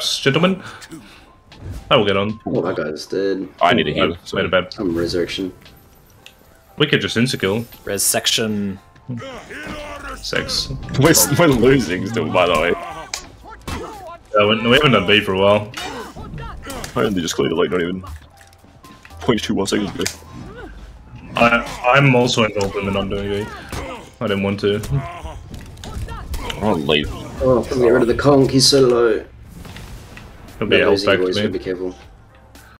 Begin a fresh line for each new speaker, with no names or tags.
gentlemen. I will get on.
Oh, that guy's dead.
I need a heal.
I made a bad.
I'm resurrection.
We could just insta-kill.
Res section.
Sex.
We're, we're losing still, by the way.
Uh, we we haven't done B for a while.
I only just cleared it like not even 0.21 seconds ago.
I, I'm also involved in the non-doing B. I didn't want to.
I'll leave.
Oh, get rid of the conk. He's so low.
It'll be a health back
boys,
to me.
be careful.